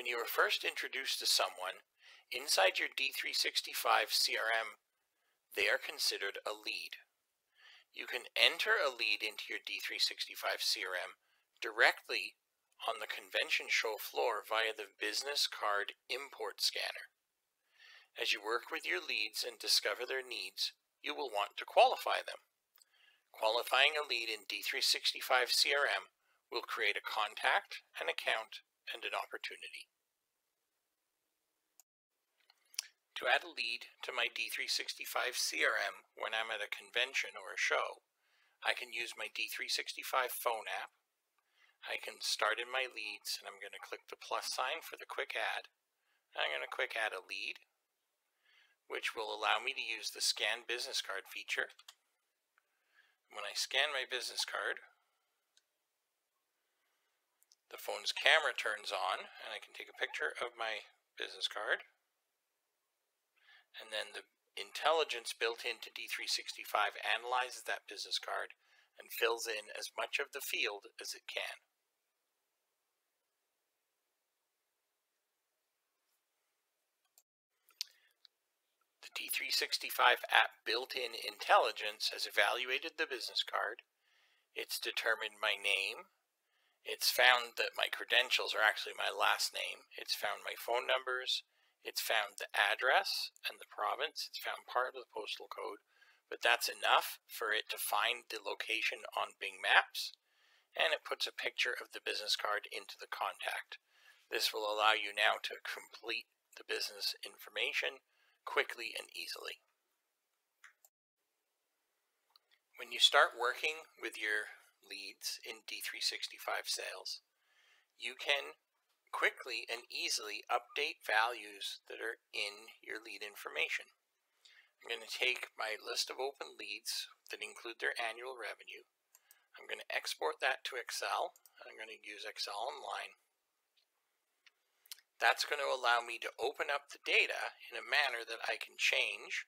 When you are first introduced to someone, inside your D365 CRM, they are considered a lead. You can enter a lead into your D365 CRM directly on the convention show floor via the business card import scanner. As you work with your leads and discover their needs, you will want to qualify them. Qualifying a lead in D365 CRM will create a contact, an account, and an opportunity. To add a lead to my D365 CRM when I'm at a convention or a show, I can use my D365 phone app. I can start in my leads and I'm going to click the plus sign for the quick add. I'm going to quick add a lead, which will allow me to use the scan business card feature when I scan my business card, the phone's camera turns on and I can take a picture of my business card. And then the intelligence built into D365 analyzes that business card and fills in as much of the field as it can. The D365 app built-in intelligence has evaluated the business card. It's determined my name. It's found that my credentials are actually my last name. It's found my phone numbers. It's found the address and the province. It's found part of the postal code. But that's enough for it to find the location on Bing Maps. And it puts a picture of the business card into the contact. This will allow you now to complete the business information quickly and easily. When you start working with your leads in D365 sales, you can quickly and easily update values that are in your lead information. I'm going to take my list of open leads that include their annual revenue. I'm going to export that to Excel. I'm going to use Excel Online. That's going to allow me to open up the data in a manner that I can change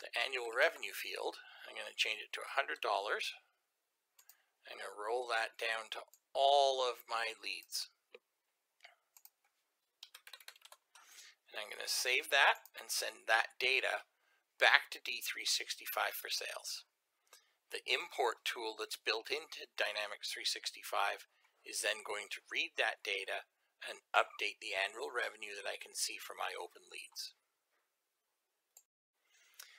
the annual revenue field. I'm going to change it to $100. I'm going to roll that down to all of my leads. And I'm going to save that and send that data back to D365 for sales. The import tool that's built into Dynamics 365 is then going to read that data and update the annual revenue that I can see from my open leads.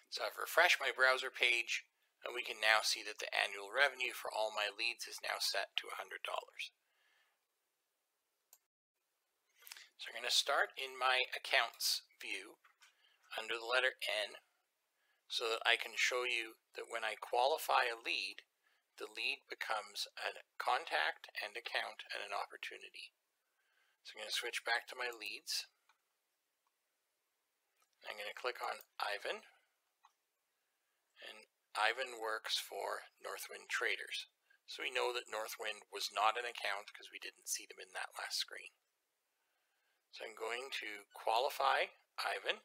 So I've refreshed my browser page and we can now see that the annual revenue for all my leads is now set to $100. So I'm going to start in my accounts view under the letter N so that I can show you that when I qualify a lead, the lead becomes a contact and account and an opportunity. So I'm going to switch back to my leads. I'm going to click on Ivan. And Ivan works for Northwind Traders. So we know that Northwind was not an account because we didn't see them in that last screen. So I'm going to qualify Ivan.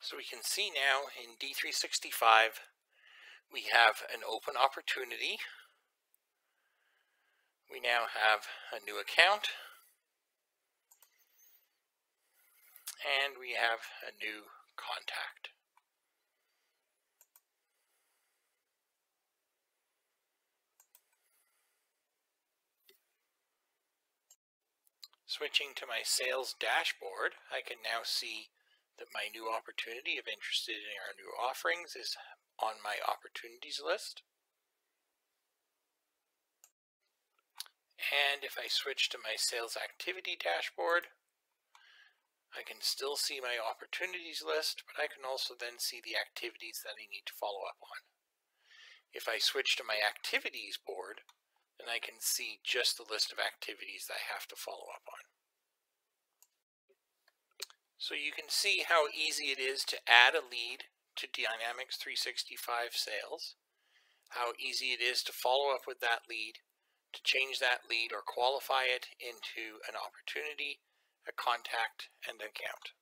So we can see now in D365 we have an open opportunity. We now have a new account. And we have a new contact. Switching to my sales dashboard, I can now see that my new opportunity, if interested in our new offerings, is on my opportunities list. And if I switch to my sales activity dashboard, I can still see my opportunities list, but I can also then see the activities that I need to follow up on. If I switch to my activities board, then I can see just the list of activities that I have to follow up on. So you can see how easy it is to add a lead to Dynamics 365 sales, how easy it is to follow up with that lead, to change that lead or qualify it into an opportunity, a contact, and an account.